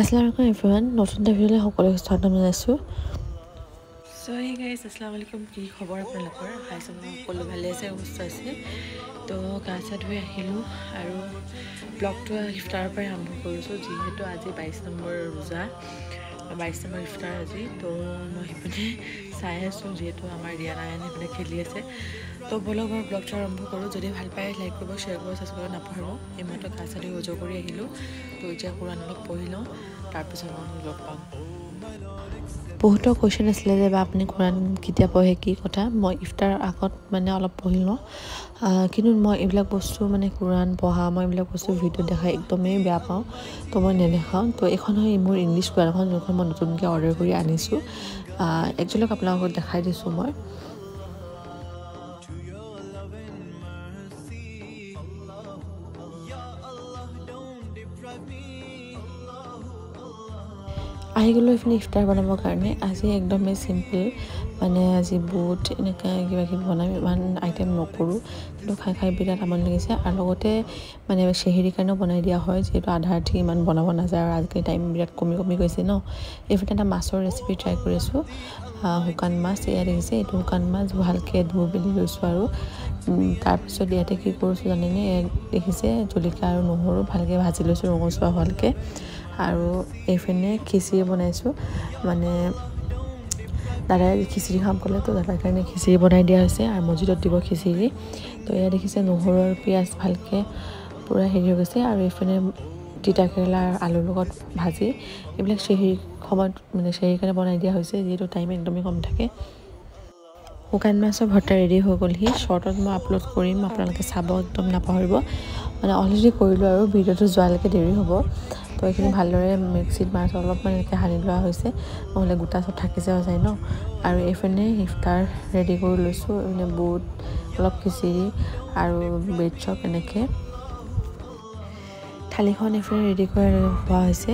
আসসালামু আলাইকুম এভৰিৱান নতুন ভিডিঅ'লৈ সকলোকে স্বাগতম জনাইছোঁ। চ' সেই গাইজ আসসালামু আলাইকুম কি খবৰ আপোনালোকৰ? খাইছোঁ মই সকলো ভালে আছে সুস্থ আছে। তো গা চা ধুই আহিলোঁ আৰু ব্লগটো ইফতাৰৰ পৰাই আৰম্ভ কৰিছোঁ যিহেতু আজি বাইছ নম্বৰ ৰোজা। বাইছ নম্বৰ ইফতাৰ আজি তো মই সেইপিনে চাই আছোঁ যিহেতু আমাৰ ৰিয়া নাৰায়ণ সেইপিনে খেলি আছে। তো বলক মই ব্লগটো আৰম্ভ কৰোঁ। যদি ভাল পায় লাইক কৰিব শ্বেয়াৰ কৰিব ছাবস্ক্ৰাইব নাপাহৰিব এইমাত্ৰ গা চা ধুই উজু কৰি আহিলোঁ। তো এতিয়া কোৰাণ অলপ পঢ়ি লওঁ। তাৰপিছত মই লগ পাম। বহুতৰ কুৱেশ্যন আছিলে যে বা আপুনি কোৰাণ কেতিয়া পঢ়ে কি কথা? মই ইফতাৰৰ আগত মানে অলপ পঢ়ি লওঁ। কিন্তু মই এইবিলাক বস্তু মানে কোৰাণ পঢ়া মই এইবিলাক বস্তু ভিডিঅ' দেখাই একদমেই বেয়া পাওঁ। তো মই নেদেখাওঁ। তো এইখন হয় মোৰ ইংলিছ কোৰাণখন যোনখন মই নতুনকৈ অৰ্ডাৰ কৰি আনিছোঁ। একচুৱেলি আপোনালোকক দেখাই দিছোঁ মই। I've আহি গ'লোঁ এইখিনি ইফতাৰ বনাবৰ কাৰণে। আজি একদমেই চিম্পল মানে আজি বুট এনেকৈ কিবা কিবি বনাম ইমান আইটেম নকৰোঁ কিন্তু খাই খাই বিৰাট আমনি লাগিছে। আৰু লগতে মানে চেহেৰিৰ কাৰণেও বনাই দিয়া হয় যিহেতু আধা আধি ইমান বনাব নাযায় আৰু আজিকালি টাইম বিৰাট কমি কমি গৈছে ন। এইফালে এটা মাছৰ ৰেচিপি ট্ৰাই কৰিছোঁ। শুকান মাছ এয়া দেখিছে এইটো শুকান মাছ ভালকৈ ধুই মেলি লৈছোঁ আৰু। তাৰপিছত ইয়াতে কি কৰিছোঁ জানেনে? দেখিছে জলকীয়া আৰু নহৰু ভালকৈ ভাজি লৈছোঁ ৰঙচুৱা ভালকৈ আৰু এইপিনে খিচিৰি বনাইছোঁ। মানে দাদাই খিচিৰি খাম ক'লে তো দাদাৰ কাৰণে খিচিৰি বনাই দিয়া হৈছে আৰু মছজিদত দিব খিচিৰি। তো এয়া দেখিছে নহৰু আৰু পিঁয়াজ ভালকৈ পূৰা হেৰি হৈ গৈছে আৰু এইপিনে তিতা কেৰেলা আৰু আলুৰ লগত ভাজি এইবিলাক চেহেৰি সময়ত মানে চেহেৰিৰ কাৰণে বনাই দিয়া হৈছে যিহেতু টাইম একদমেই কম থাকে। শুকান মাছৰ ভৰ্তা ৰেডি হৈ গ'লহি শ্বৰ্টত মই আপলোড কৰিম আপোনালোকে চাব একদম নাপাহৰিব। মানে অলৰেডি কৰিলোঁ আৰু ভিডিঅ'টো যোৱালৈকে দেৰি হ'ব। তো এইখিনি ভালদৰে মিক্সিত মাছ অলপমান এনেকৈ সানি লোৱা হৈছে নহ'লে গোটা চব থাকি যোৱা যায় ন? আৰু এইপিনে ইফতাৰ ৰেডি কৰি লৈছোঁ এইপিনে বুট অলপ খিচিৰি আৰু ব্ৰেড চপ এনেকৈ। থালিখন এইফালে ৰেডি কৰি হোৱা হৈছে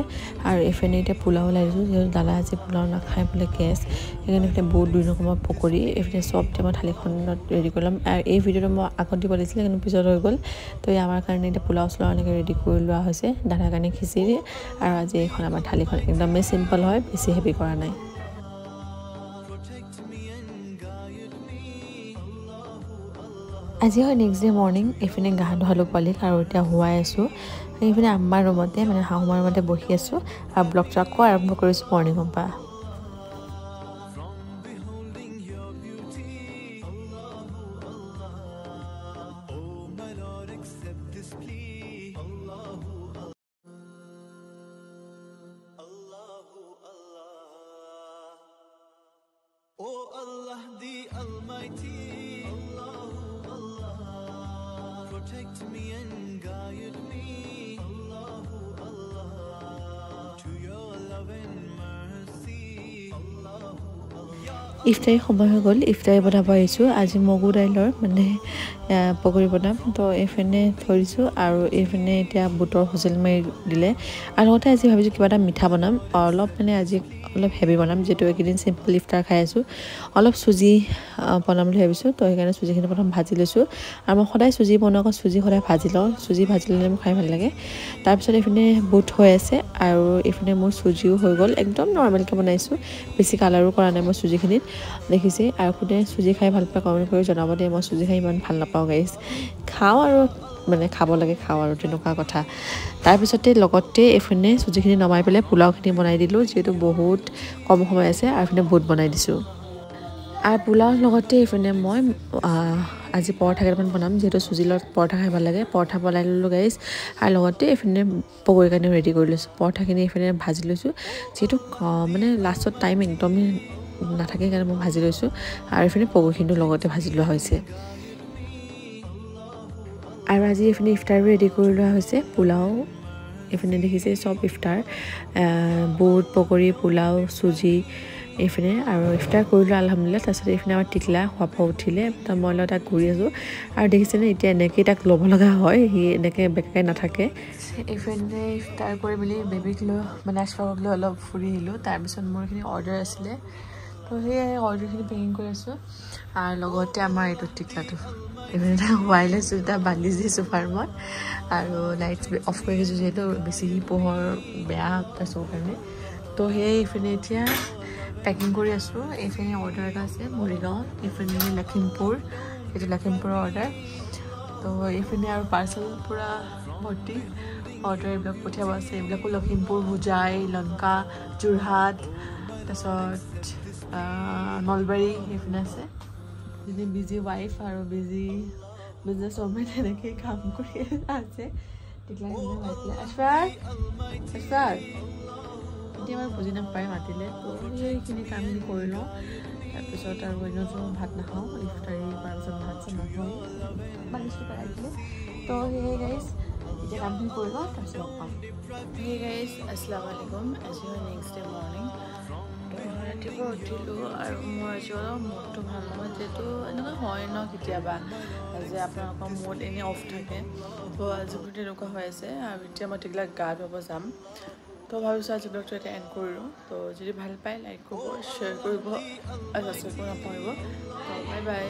আৰু এইফালে এতিয়া পোলাও ওলাই দিছোঁ যিহেতু দাদা আজি পোলাও নাখায় বোলে গেছ সেইকাৰণে এইফালে বহুত দুই ৰকমৰ পকৰি এইফালে চব এতিয়া মই থালিখনত ৰেডি কৰি ল'ম। আৰু এই ভিডিঅ'টো মই আগত দিব লাগিছিলে কিন্তু পিছত হৈ গ'ল। তো আমাৰ কাৰণে এতিয়া পোলাও চোলাও এনেকৈ ৰেডি কৰি লোৱা হৈছে দাদাৰ কাৰণে খিচিৰি। আৰু আজি এইখন আমাৰ থালিখন একদমেই চিম্পল হয় বেছি হেভি কৰা নাই। আজি হয় নেক্সট ডে' মৰ্ণিং এইপিনে গা ধুৱালোঁ পোৱালিক আৰু এতিয়া শুৱাই আছোঁ। এইপিনে আমাৰ ৰুমতে মানে শাহুমাৰ ৰুমতে বহি আছোঁ আৰু ব্লগটো আকৌ আৰম্ভ কৰিছোঁ মৰ্ণিঙৰ পৰা। Oh Allah the Almighty, protect me and guide me, Allah, Allah, to your love and mercy, Allah. Iftari সময় হৈ গ'ল ইফতাৰী বনাব আহিছোঁ আজি মগু দাইলৰ মানে পকৰি বনাম। তো এইপিনে থৈ দিছোঁ আৰু এইপিনে এতিয়া বুটৰ হুচেল মাৰি দিলে। আৰু লগতে আজি ভাবিছোঁ কিবা এটা মিঠা বনাম। অলপ মানে আজি অলপ হেভি বনাম যিহেতু এইকেইদিন চিম্পল ইফতাৰ খাই আছোঁ। অলপ চুজি বনাম বুলি ভাবিছোঁ। তো সেইকাৰণে চুজিখিনি প্ৰথম ভাজি লৈছোঁ। আৰু মই সদায় চুজি বনোৱা আকৌ চুজি সদায় ভাজি লওঁ। চুজি ভাজি ল'লে মোৰ খাই ভাল লাগে। তাৰপিছত এইপিনে বুট হৈ আছে আৰু এইপিনে মোৰ চুজিও হৈ গ'ল। একদম নৰ্মেলকৈ বনাইছোঁ। বেছি কালাৰো কৰা নাই মই চুজিখিনিত। দেখিছে? আৰু কোনে চুজি খাই ভাল পায় কমেণ্ট কৰি জনাব দেই। মই চুজি খাই ইমান ভাল নাপাওঁ। গাইজ খাওঁ আৰু মানে খাব লাগে খাওঁ আৰু তেনেকুৱা কথা। তাৰপিছতে লগতে এইপিনে চুজিখিনি নমাই পেলাই পোলাওখিনি বনাই দিলোঁ যিহেতু বহুত কম সময় আছে আৰু এইপিনে বুট বনাই দিছোঁ। আৰু পোলাওৰ লগতে এইপিনে মই আজি পৰঠা কেইটামান বনাম যিহেতু চুজিৰ লগত পৰঠা খাই ভাল লাগে। পৰঠা বনাই ল'লোঁ গাইজ আৰু লগতে এইপিনে পকৰি কাৰণেও ৰেডি কৰি লৈছোঁ। পৰঠাখিনি এইপিনে ভাজি লৈছোঁ। যিহেতু মানে লাষ্টত টাইম একদমেই নাথাকে কাৰণে মই ভাজি লৈছোঁ। আৰু এইপিনে পকৰিখিনিও লগতে ভাজি লোৱা হৈছে। আৰু আজি এইপিনে ইফতাৰো ৰেডি কৰি লোৱা হৈছে পোলাও। এইপিনে দেখিছে চব ইফতাৰ বুট পকৰি পোলাও চুজি এইপিনে। আৰু ইফতাৰ কৰিলোঁ আলহামদুলিল্লাহ। তাৰপিছত এইপিনে আমাৰ টিকলা শুৱাব উঠিলে তো মই লগত তাক ঘূৰি আছোঁ। আৰু দেখিছেনে এতিয়া এনেকৈয়ে তাক ল'ব লগা হয় সি এনেকৈ বেকাই নাথাকে। এইপিনে ইফতাৰ কৰি মেলি বেবীক লৈ মানে আশফাকক লৈ অলপ তাৰপিছত মোৰ এইখিনি অৰ্ডাৰ আছিলে। তো সেয়াই অৰ্ডাৰখিনি পেকিং কৰি আছোঁ। আৰু লগতে আমাৰ এইটো টিকলাটো এইপিনে ৱাইৰলেছ দুটা বান্ধি দিছোঁ ফাৰ্মত আৰু লাইটছ অফ কৰি দিছোঁ যিহেতু বেছি পোহৰ বেয়া চকুৰ কাৰণে। তো সেয়ে এইপিনে এতিয়া পেকিং কৰি আছোঁ। এইপিনে অৰ্ডাৰ এটা আছে মৰিগাঁও এইপিনে লখিমপুৰ। এইটো লখিমপুৰৰ অৰ্ডাৰ তো এইপিনে আৰু পাৰ্চেল পূৰা ভৰ্তি। অৰ্ডাৰ এইবিলাক পঠিয়াব আছে। এইবিলাকো লখিমপুৰ হোজাই লংকা যোৰহাট তাৰপিছত নলবাৰী সেইপিনে আছে। যদি বিজি ৱাইফ আৰু বিজি বিজনেছ ওমেন এনেকৈ কাম কৰি আছে। আশফাক এতিয়া বাৰু বুজি নাপায় মাতিলে। সেইখিনি কামখিনি কৰি লওঁ। তাৰপিছত আৰু অন্যটো ভাত নাখাওঁ। ইফতাৰী পিছত ভাত চাত নাখাওঁ। পেলাই দিলে তো সেয়ে গাইজ এতিয়া কামখিনি কৰি লওঁ তাৰপিছত লগ পাম। সেই গাইজ আজি নেক্সট ডে মৰ্ণিং ৰাতিপুৱা উঠিলোঁ আৰু মোৰ আজি অলপ মুডটো ভাল নহয় যিহেতু এনেকুৱা হয় ন কেতিয়াবা যে আপোনালোকৰ মুড এনেই অফ থাকে। তো আজি মোৰ তেনেকুৱা হৈ আছে আৰু এতিয়া মই টিকলাক গা ধুব যাম। তো ভাবিছোঁ আজি ব্লগটো এতিয়া এণ্ড কৰিলোঁ তো যদি ভাল পায় লাইক কৰিব শ্বেয়াৰ কৰিব আৰু নাপাহৰিব বাই বাই